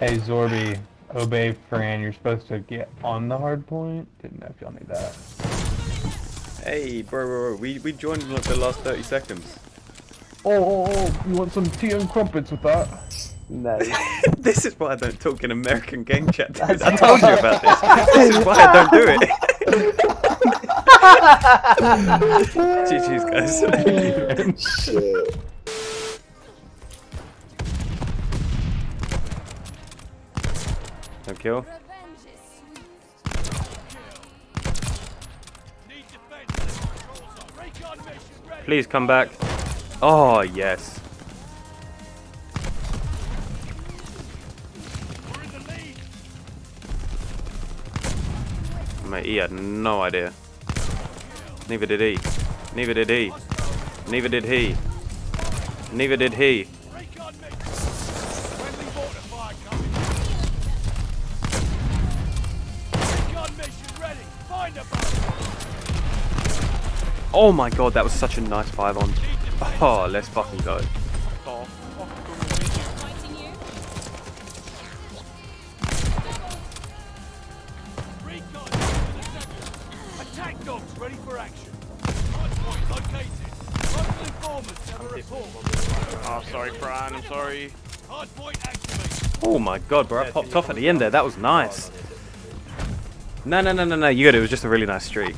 Hey Zorby, obey Frann. You're supposed to get on the hard point. Didn't know if y'all need that. Hey, bro, bro, bro. We, we joined in like the last 30 seconds. Oh, oh, oh, you want some tea and crumpets with that? No. this is why I don't talk in American game chat, dude. I told you about this. This is why I don't do it. GG's, guys. Shit. No kill. Please come back. Oh, yes. Mate, he had no idea. Neither did he. Neither did he. Neither did he. Neither did he. Oh my god, that was such a nice five on. Oh, let's fucking go. Fighting you. Attack dogs ready for action. Hardpoint located. Local informants have a report. Oh, sorry, Frann. I'm sorry. Oh my god, bro, I popped off at the end there. That was nice. No, no, no, no, no. You got it. It was just a really nice streak.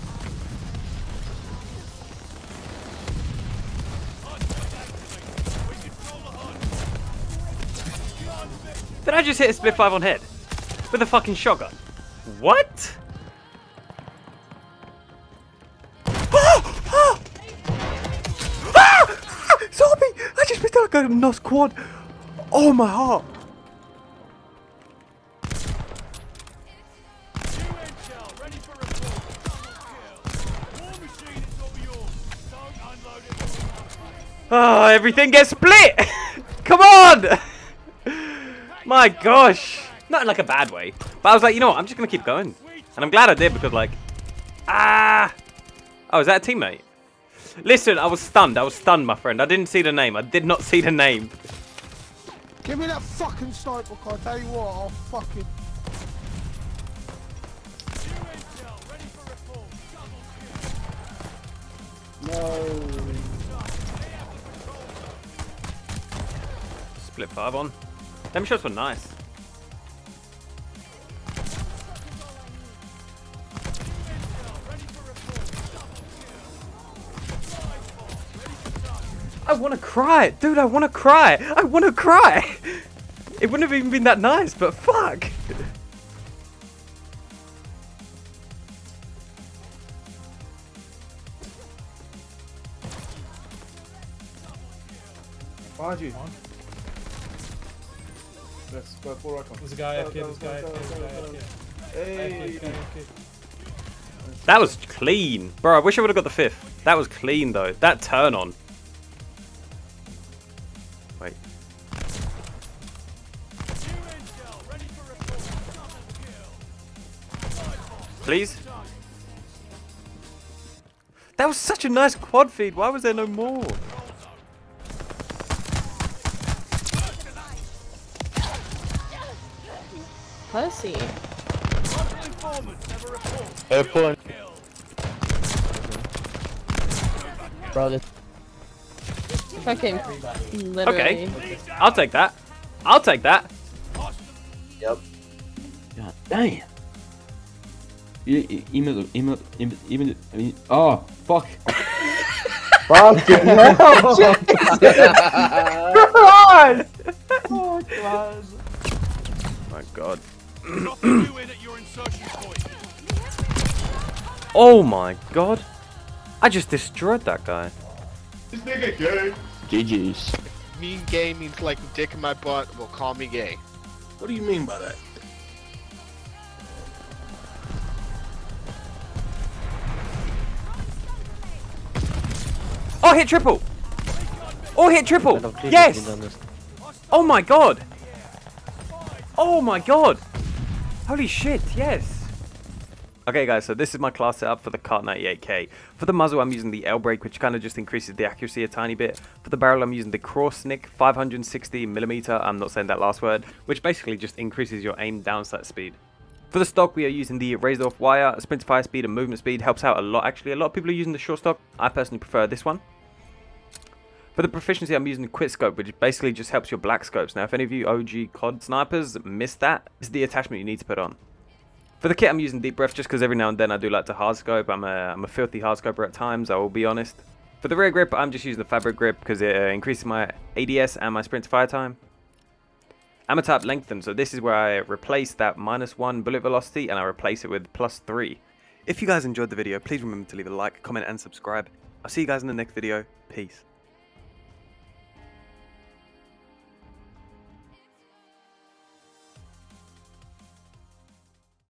Did I just hit a split five on head? With a fucking shotgun? What? Ah! Ah! Ah! Zombie! I just missed out like a nos quad. Oh my heart. Oh, everything gets split! Come on! My gosh. Not in like a bad way. But I was like, you know what? I'm just going to keep going. And I'm glad I did because like... Ah! Oh, is that a teammate? Listen, I was stunned. I was stunned, my friend. I didn't see the name. I did not see the name. Give me that fucking sniper car. Tell you what, I'll fucking. UN shell ready for report. Double kill. No. Split five on. Them shots were nice. I want to cry, dude. I want to cry. I want to cry. It wouldn't have even been that nice, but fuck. Behind you. Let's go full right on. There's a guy Go, AFK, go, there's a guy go, AFK, go, there's a guy go. AFK. Hey. AFK, AFK. That was clean. Bro, I wish I would have got the fifth. That was clean, though. That turn on. Wait. UN shell ready for report. Double kill. Please? That was such a nice quad feed. Why was there no more? Pussy. Local informants have. Airplane. Bro, this. Fucking. Literally. Okay. I'll take that. I'll take that. Yep. God damn. Email, email, email, email, I mean, oh, fuck. Fucking hell. Oh, God. My god. Drop the UN at your insertion point. Oh my god. I just destroyed that guy. This nigga gay. GG's. Mean gay means like dick in my butt. Well, call me gay. What do you mean by that? Oh, hit triple. Oh, hit triple. Yes. Oh my god. Oh my god. Holy shit, yes. Okay guys, so this is my class setup for the Kar98K. For the muzzle I'm using the L brake which kind of just increases the accuracy a tiny bit. For the barrel I'm using the Krausnick 560mm, I'm not saying that last word, which basically just increases your aim down sight speed. For the stock we are using the raised off wire, sprint fire speed and movement speed helps out a lot actually. A lot of people are using the short stock, I personally prefer this one. For the proficiency I'm using quick scope which basically just helps your black scopes. Now if any of you OG COD snipers missed that, it's the attachment you need to put on. For the kit, I'm using Deep Breath just because every now and then I do like to hardscope. I'm a, I'm a filthy hardscoper at times, I will be honest. For the rear grip, I'm just using the fabric grip because it uh, increases my ADS and my sprint to fire time. Ammo type lengthen, so this is where I replace that minus one bullet velocity and I replace it with plus three. If you guys enjoyed the video, please remember to leave a like, comment and subscribe. I'll see you guys in the next video. Peace.